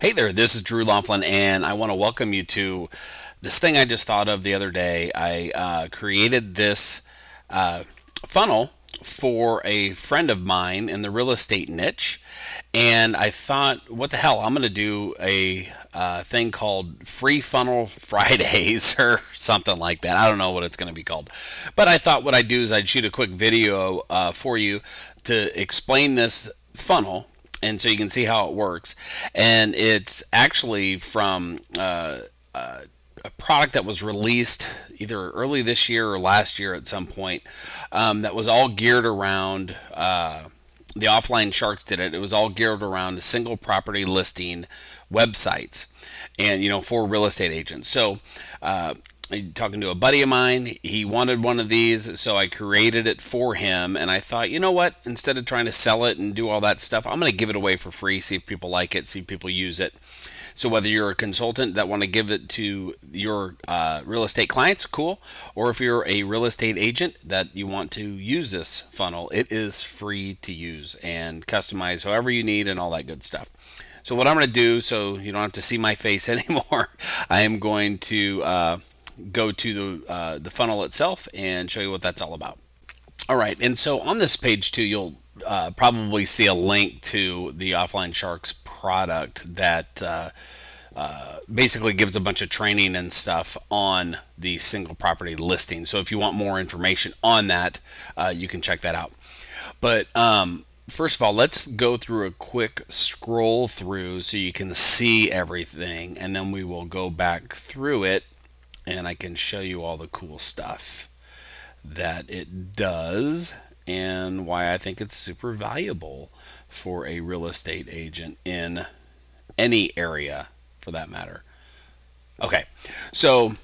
Hey there, this is Drew Laughlin, and I want to welcome you to this thing I just thought of the other day. I uh, created this uh, funnel for a friend of mine in the real estate niche, and I thought, what the hell, I'm going to do a uh, thing called Free Funnel Fridays or something like that. I don't know what it's going to be called, but I thought what I'd do is I'd shoot a quick video uh, for you to explain this funnel and so you can see how it works. And it's actually from uh, uh, a product that was released either early this year or last year at some point um, that was all geared around. Uh, the offline sharks did it. It was all geared around a single property listing websites, and you know for real estate agents. So uh, talking to a buddy of mine. He wanted one of these, so I created it for him. And I thought, you know what? Instead of trying to sell it and do all that stuff, I'm going to give it away for free, see if people like it, see if people use it. So whether you're a consultant that want to give it to your uh, real estate clients, cool. Or if you're a real estate agent that you want to use this funnel, it is free to use and customize however you need and all that good stuff. So what I'm going to do, so you don't have to see my face anymore, I am going to uh, go to the, uh, the funnel itself and show you what that's all about. All right, and so on this page too, you'll uh, probably see a link to the Offline Sharks product that uh, uh, basically gives a bunch of training and stuff on the single property listing. So if you want more information on that, uh, you can check that out. But um, first of all, let's go through a quick scroll through so you can see everything, and then we will go back through it and I can show you all the cool stuff that it does and why I think it's super valuable for a real estate agent in any area for that matter. Okay, so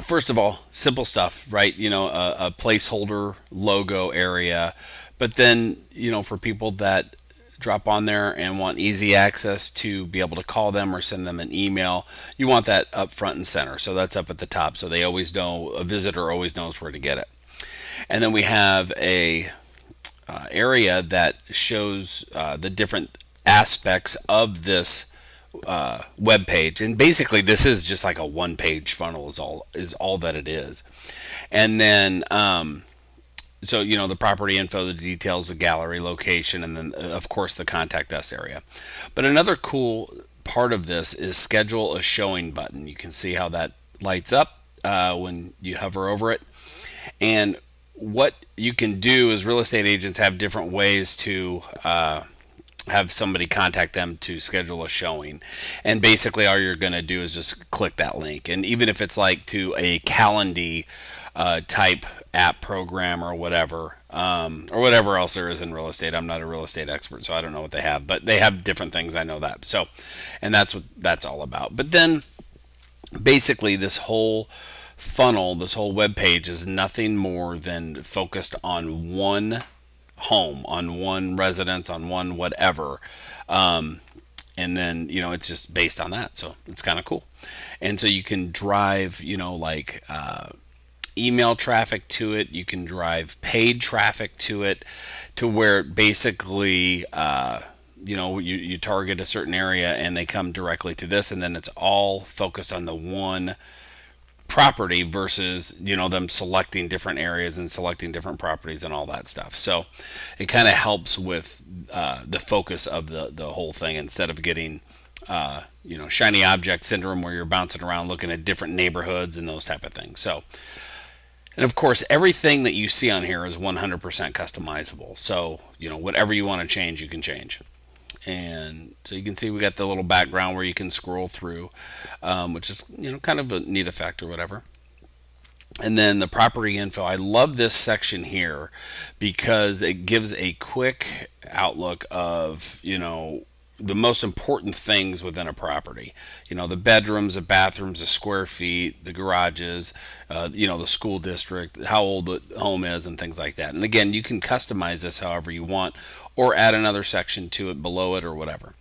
first of all, simple stuff, right? You know, a, a placeholder logo area, but then, you know, for people that drop on there and want easy access to be able to call them or send them an email, you want that up front and center. So that's up at the top. So they always know, a visitor always knows where to get it. And then we have a uh, area that shows uh, the different aspects of this uh, web page. And basically, this is just like a one-page funnel is all is all that it is. And then um, so you know the property info the details the gallery location and then uh, of course the contact us area. But another cool part of this is schedule a showing button. You can see how that lights up uh, when you hover over it. And what you can do is real estate agents have different ways to uh, have somebody contact them to schedule a showing. And basically all you're going to do is just click that link. And even if it's like to a calendar uh, type app program or whatever, um, or whatever else there is in real estate. I'm not a real estate expert, so I don't know what they have, but they have different things. I know that. So, and that's what that's all about. But then, basically, this whole funnel, this whole web page is nothing more than focused on one home, on one residence, on one whatever. Um, and then you know it's just based on that so it's kind of cool and so you can drive you know like uh, email traffic to it. You can drive paid traffic to it, to where basically, uh, you know, you, you target a certain area and they come directly to this, and then it's all focused on the one property versus you know them selecting different areas and selecting different properties and all that stuff so it kind of helps with uh, the focus of the the whole thing instead of getting uh, you know shiny object syndrome where you're bouncing around looking at different neighborhoods and those type of things so and of course, everything that you see on here is 100% customizable. So, you know, whatever you want to change, you can change. And so you can see we got the little background where you can scroll through, um, which is, you know, kind of a neat effect or whatever. And then the property info. I love this section here because it gives a quick outlook of, you know, the most important things within a property. You know, the bedrooms, the bathrooms, the square feet, the garages, uh, you know, the school district, how old the home is, and things like that. And again, you can customize this however you want or add another section to it below it or whatever.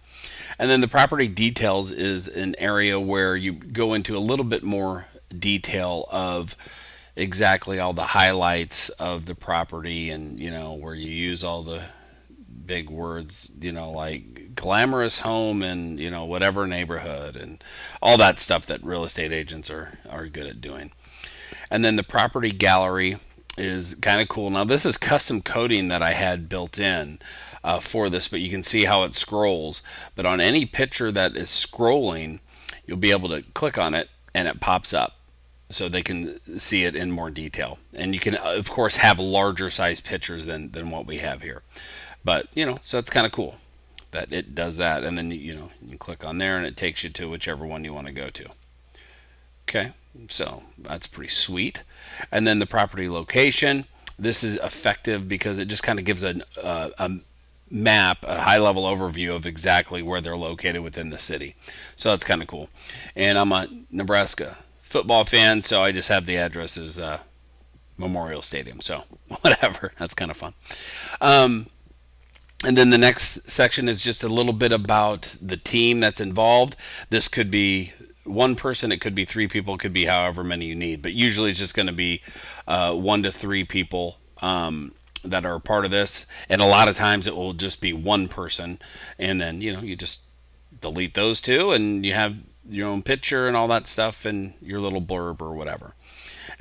And then the property details is an area where you go into a little bit more detail of exactly all the highlights of the property and, you know, where you use all the big words, you know, like glamorous home in, you know, whatever neighborhood and all that stuff that real estate agents are, are good at doing. And then the property gallery is kind of cool. Now this is custom coding that I had built in uh, for this, but you can see how it scrolls. But on any picture that is scrolling, you'll be able to click on it and it pops up so they can see it in more detail. And you can, of course, have larger size pictures than, than what we have here. But, you know, so that's kind of cool that it does that. And then, you know, you click on there and it takes you to whichever one you want to go to. Okay, so that's pretty sweet. And then the property location. This is effective because it just kind of gives a, uh, a map, a high level overview of exactly where they're located within the city. So that's kind of cool. And I'm a Nebraska football fan, so I just have the address as uh, Memorial Stadium. So whatever, that's kind of fun. Um, and then the next section is just a little bit about the team that's involved. This could be one person, it could be three people, it could be however many you need, but usually it's just going to be uh, one to three people. Um, that are part of this and a lot of times it will just be one person and then you know you just delete those two and you have your own picture and all that stuff and your little blurb or whatever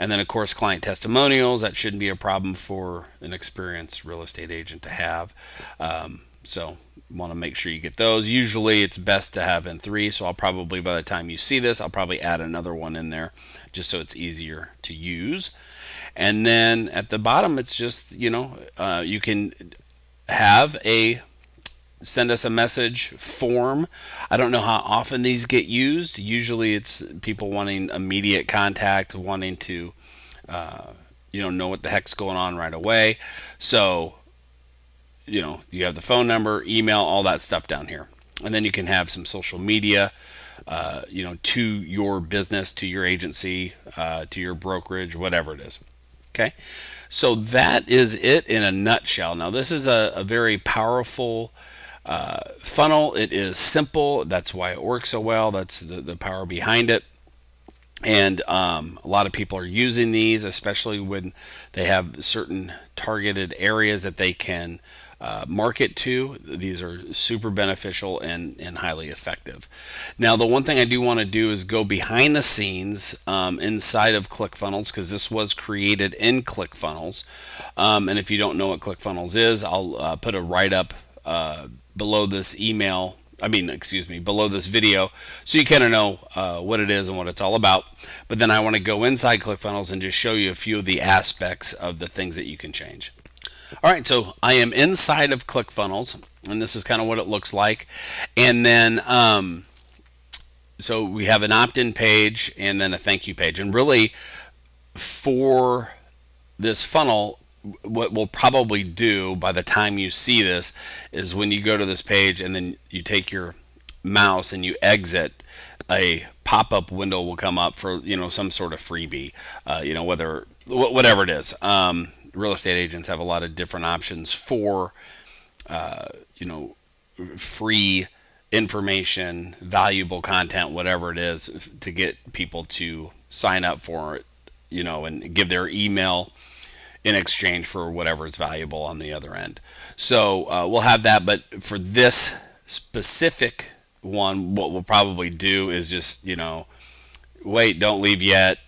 and then of course client testimonials that shouldn't be a problem for an experienced real estate agent to have. Um, so want to make sure you get those. Usually it's best to have in three so I'll probably by the time you see this I'll probably add another one in there just so it's easier to use. And then at the bottom, it's just, you know, uh, you can have a send us a message form. I don't know how often these get used. Usually it's people wanting immediate contact, wanting to, uh, you know, know what the heck's going on right away. So, you know, you have the phone number, email, all that stuff down here. And then you can have some social media, uh, you know, to your business, to your agency, uh, to your brokerage, whatever it is. Okay, so that is it in a nutshell. Now, this is a, a very powerful uh, funnel. It is simple. That's why it works so well. That's the, the power behind it. And um, a lot of people are using these, especially when they have certain targeted areas that they can uh, market to. These are super beneficial and, and highly effective. Now, the one thing I do want to do is go behind the scenes um, inside of ClickFunnels because this was created in ClickFunnels. Um, and if you don't know what ClickFunnels is, I'll uh, put a write up uh, below this email I mean, excuse me, below this video, so you kind of know uh, what it is and what it's all about. But then I want to go inside ClickFunnels and just show you a few of the aspects of the things that you can change. All right, so I am inside of ClickFunnels, and this is kind of what it looks like. And then, um, so we have an opt-in page and then a thank you page. And really, for this funnel, what we'll probably do by the time you see this is when you go to this page and then you take your mouse and you exit, a pop-up window will come up for you know some sort of freebie, uh, you know whether whatever it is. Um, real estate agents have a lot of different options for, uh, you know, free information, valuable content, whatever it is, to get people to sign up for it, you know, and give their email in exchange for whatever is valuable on the other end. So uh, we'll have that, but for this specific one, what we'll probably do is just, you know, wait, don't leave yet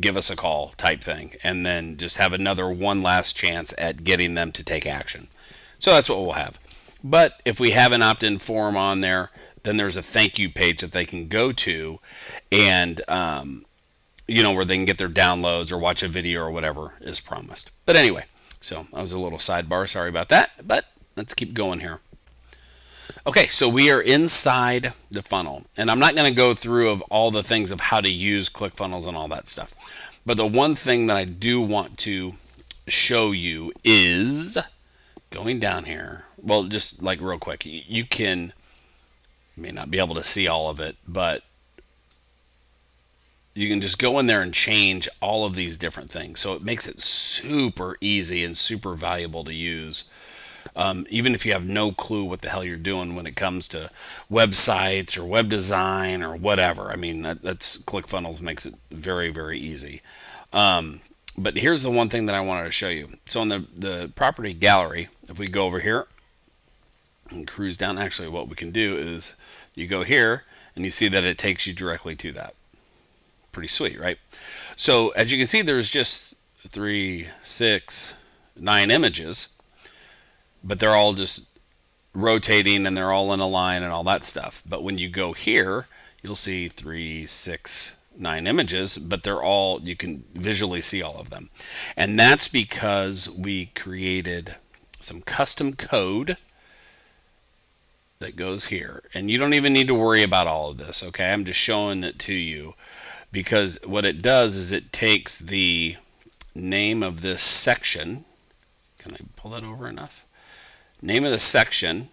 give us a call type thing and then just have another one last chance at getting them to take action. So that's what we'll have. But if we have an opt-in form on there, then there's a thank you page that they can go to and um, you know where they can get their downloads or watch a video or whatever is promised. But anyway, so that was a little sidebar. Sorry about that. But let's keep going here. Okay, so we are inside the funnel, and I'm not going to go through of all the things of how to use ClickFunnels and all that stuff. But the one thing that I do want to show you is going down here. Well, just like real quick, you can may not be able to see all of it, but you can just go in there and change all of these different things. So it makes it super easy and super valuable to use um, even if you have no clue what the hell you're doing when it comes to websites or web design or whatever. I mean, that, that's ClickFunnels makes it very, very easy. Um, but here's the one thing that I wanted to show you. So in the, the property gallery, if we go over here and cruise down. Actually, what we can do is you go here and you see that it takes you directly to that. Pretty sweet, right? So as you can see, there's just three, six, nine images, but they're all just rotating and they're all in a line and all that stuff. But when you go here, you'll see three, six, nine images, but they're all, you can visually see all of them. And that's because we created some custom code that goes here. And you don't even need to worry about all of this, okay? I'm just showing it to you because what it does is it takes the name of this section. Can I pull that over enough? Name of the section,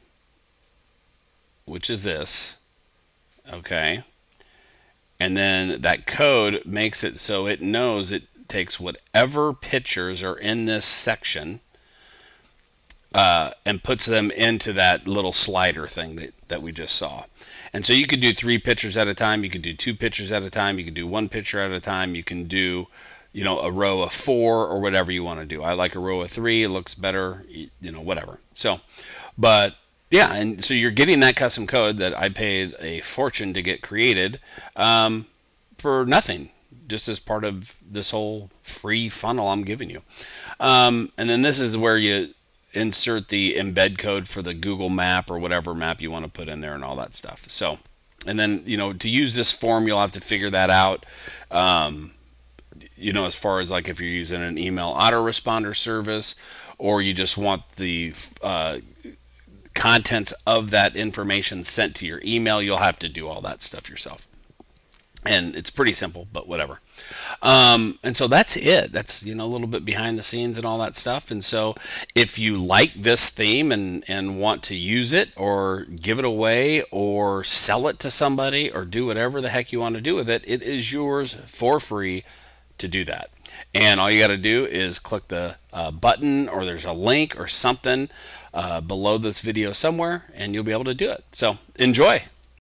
which is this, okay? And then that code makes it so it knows it takes whatever pictures are in this section uh, and puts them into that little slider thing that, that we just saw. And so you could do three pictures at a time. You could do two pictures at a time. You can do one picture at a time. You can do, you know, a row of four or whatever you want to do. I like a row of three. It looks better, you know, whatever. So, but yeah, and so you're getting that custom code that I paid a fortune to get created um, for nothing, just as part of this whole free funnel I'm giving you. Um, and then this is where you insert the embed code for the Google map or whatever map you want to put in there and all that stuff. So, and then, you know, to use this form, you'll have to figure that out. Um, you know, as far as like if you're using an email autoresponder service or you just want the uh, contents of that information sent to your email, you'll have to do all that stuff yourself and it's pretty simple, but whatever. Um, and so that's it. That's you know a little bit behind the scenes and all that stuff. And so if you like this theme and and want to use it or give it away or sell it to somebody or do whatever the heck you want to do with it, it is yours for free to do that. And all you got to do is click the uh, button or there's a link or something uh, below this video somewhere, and you'll be able to do it. So enjoy.